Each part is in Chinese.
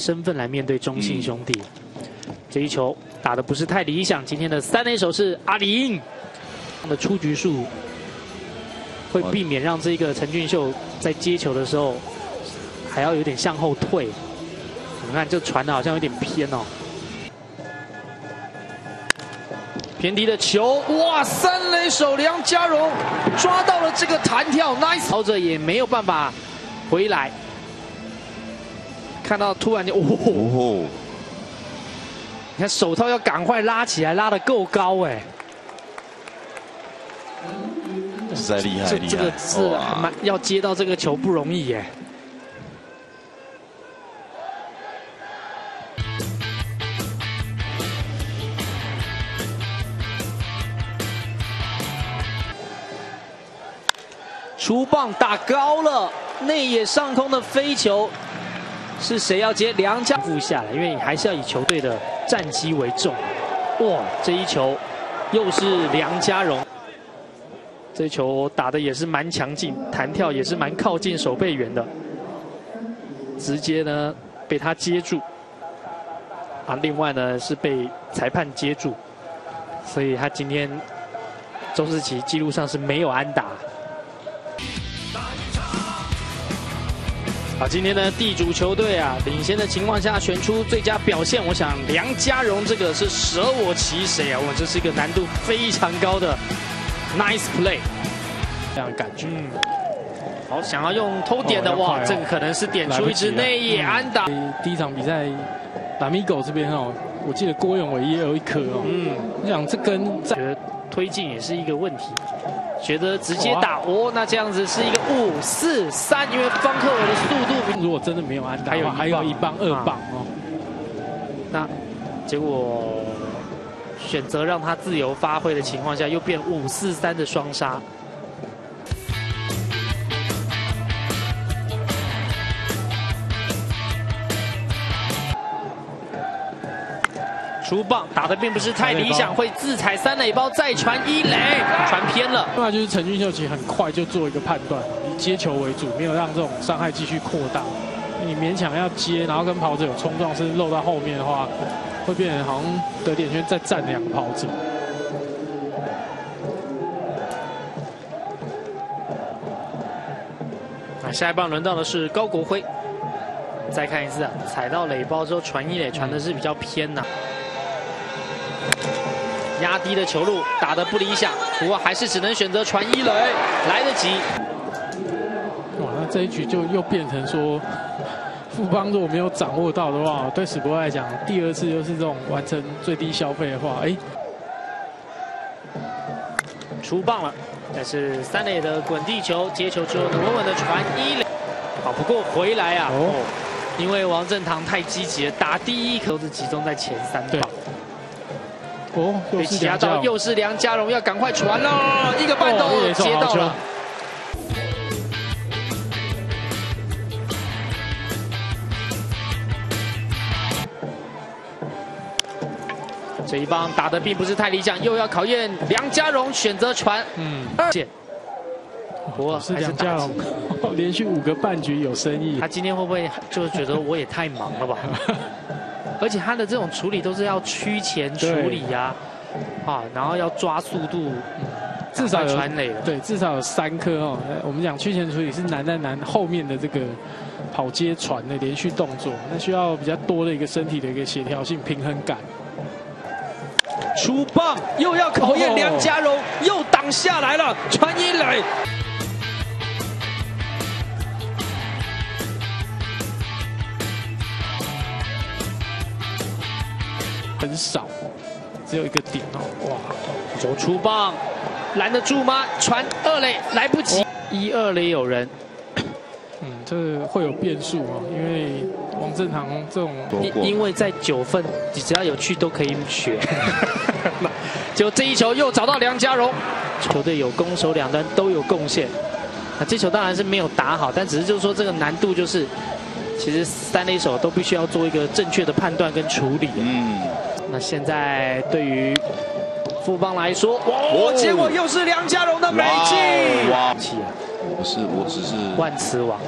身份来面对中信兄弟。这一球打的不是太理想，今天的三垒手是阿林，的出局数会避免让这个陈俊秀在接球的时候还要有点向后退。你看这传的好像有点偏哦。偏低的球，哇！三垒手梁家荣抓到了这个弹跳，nice！跑者也没有办法回来。看到突然间，哦！你看手套要赶快拉起来，拉的够高哎！实在厉害，厉害！这个是蛮要接到这个球不容易耶。出棒打高了，内野上空的飞球是谁要接？梁家富下来，因为你还是要以球队的战绩为重。哇，这一球又是梁家荣，这球打的也是蛮强劲，弹跳也是蛮靠近守备员的，直接呢被他接住。啊，另外呢是被裁判接住，所以他今天周世奇记录上是没有安打。好，今天的地主球队啊，领先的情况下选出最佳表现。我想梁家荣这个是舍我其谁啊！哇，这是一个难度非常高的 nice play，这样感觉。嗯，好，想要用偷点的哇，这个可能是点出一支内野安打。第一场比赛，达米狗这边哦，我记得郭永伟也有一颗哦。嗯，我想这跟在推进也是一个问题。觉得直接打哦，那这样子是一个五四三，因为方克伟的速度，如果真的没有安打，还有还有一棒二棒哦，那结果选择让他自由发挥的情况下，又变五四三的双杀。出棒打的并不是太理想，会自踩三垒包，再传一垒，传偏了。另外就是陈俊秀其实很快就做一个判断，以接球为主，没有让这种伤害继续扩大。你勉强要接，然后跟跑者有冲撞，是漏到后面的话，会变成好像得点圈再占两个跑者。那下一棒轮到的是高国辉，再看一次，踩到垒包之后传一垒，传的是比较偏呐。压低的球路打得不理想，不过还是只能选择传一垒，来得及。哇，那这一局就又变成说，富邦如果没有掌握到的话，对史博来讲，第二次又是这种完成最低消费的话，哎，出棒了。但是三垒的滚地球接球之后，稳稳的传一垒，好，不过回来啊，哦，因为王振堂太积极了，打第一球是集中在前三棒。哦，被挤压到，又是梁家荣要赶快传了，一个半都接到了。这一棒打的并不是太理想，又要考验梁家荣选择传。嗯，二键。不过是梁家荣连续五个半局有生意。他今天会不会就觉得我也太忙了吧？而且他的这种处理都是要趋前处理呀，啊，然后要抓速度，至少传垒对，至少有三颗哦。我们讲趋前处理是难在难后面的这个跑接传的连续动作，那需要比较多的一个身体的一个协调性平衡感。出棒又要考验梁家荣，又挡下来了，传一垒。很少，只有一个点哦，哇！左出棒，拦得住吗？传二垒来不及，一二垒有人。嗯，这会有变数哦，因为王振堂这种，因因为在九份，你只要有去都可以学。就这一球又找到梁家荣，球队有攻守两端都有贡献。那这球当然是没有打好，但只是就是说这个难度就是，其实三垒手都必须要做一个正确的判断跟处理。嗯。那现在对于富邦来说，哇！结果又是梁家荣的美技，哇！气啊！我是我只是万磁王。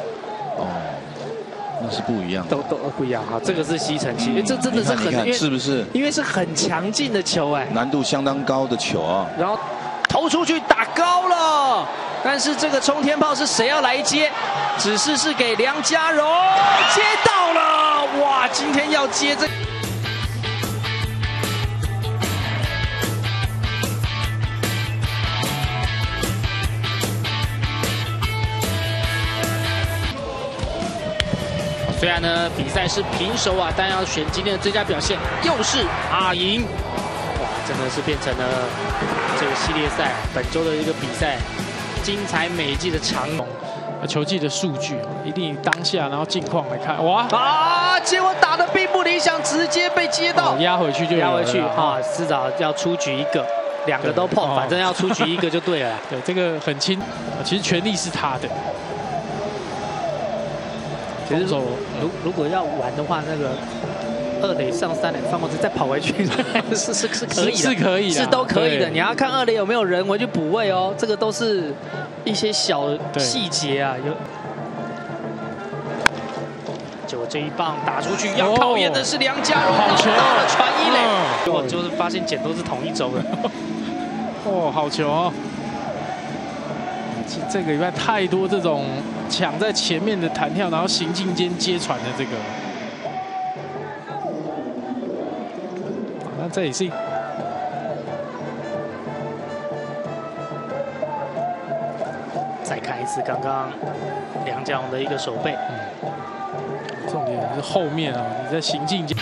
哦，那是不一样的。都都不一样哈，这个是吸尘器，哎，这真的是很，是不是因为是很强劲的球哎，难度相当高的球啊？然后投出去打高了，但是这个冲天炮是谁要来接？只是是给梁家荣，接到了，哇，今天要接这。虽然呢比赛是平手啊，但要选今天的最佳表现，又是阿银。哇，真的是变成了这个系列赛本周的一个比赛，精彩每一季的长龙。球技的数据一定以当下，然后近况来看，哇啊！结果打的并不理想，直接被接到，哦压回去就有压回去了啦哈。至少要出局一个，两个都碰，反正要出局一个就对了啦。对，这个很轻，其实权力是他的。其实封走如如果要玩的话，那个二垒上三垒放过去再跑回去，是是是可以的，是是可以的是都可以的。你要看二垒有没有人回去补位哦，这个都是一些小细节啊。有，结果这一棒打出去，要考验的是梁家荣，好球到了传一垒，嗯结果就是发现捡都是同一周的。哦，好球哦！其实这个礼拜太多这种抢在前面的弹跳，然后行进间接传的这个。那这也是再看一次刚刚梁家荣的一个手背。重点是后面啊，你在行进间。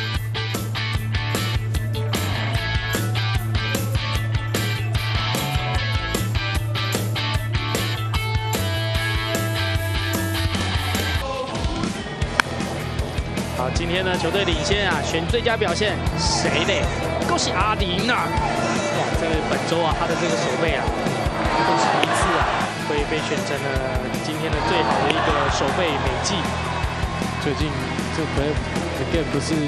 今天呢，球队领先啊，选最佳表现谁呢？恭喜阿迪娜！哇，这个本周啊，他的这个守备啊，不止一次啊，会被选成了今天的最好的一个守备美记。最近这 play again 不是